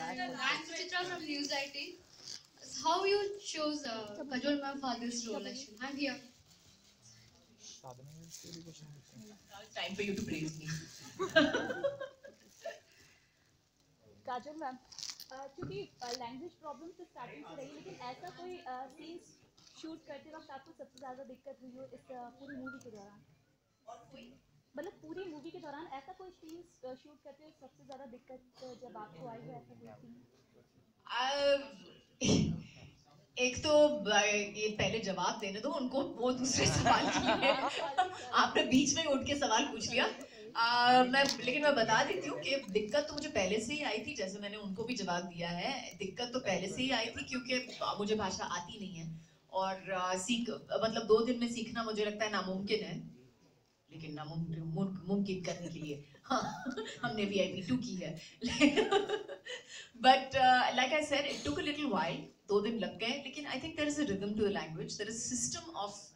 I'm Suchitra from News IT. How you chose uh, Kajol ma'am for this role? Actually, I'm here. Time for you to praise me. Kajal ma'am क्योंकि language problem तो starting से रही लेकिन ऐसा कोई scenes shoot करते वक्त आपको सबसे ज़्यादा दिक्कत हुई हो इस uh, पूरी मूवी के दौरान मतलब पूरी मूवी के दौरान ऐसा कोई सीन्स शूट करते वक्त सबसे ज़्यादा दिक्कत जब आपको आई हो ऐसा कोई सीन एक तो ये पहले जवाब देने दो उनको वो दूसरे सवाल के लिए। आपने बीच में उठ के सवाल पूछ लिया। आ, मैं लेकिन मैं बता देती हूँ कि दिक्कत तो मुझे पहले से ही आई थी जैसे मैंने उनको भी जवाब दिया है। दिक्कत तो पहले से ही आई थी क्योंकि मुझे भाषा आती नहीं है। और सीख मतलब दो दिन में सीखना मुझे लगता है नामुमकिन है। लेकिन नामुमकिन मुम- मुमकिन करने के लिए। हाँ हमने वी आई पी टू की है। But like I said it took little while दो दिन लग गए, लेकिन I think there is a rhythm to the language there is system of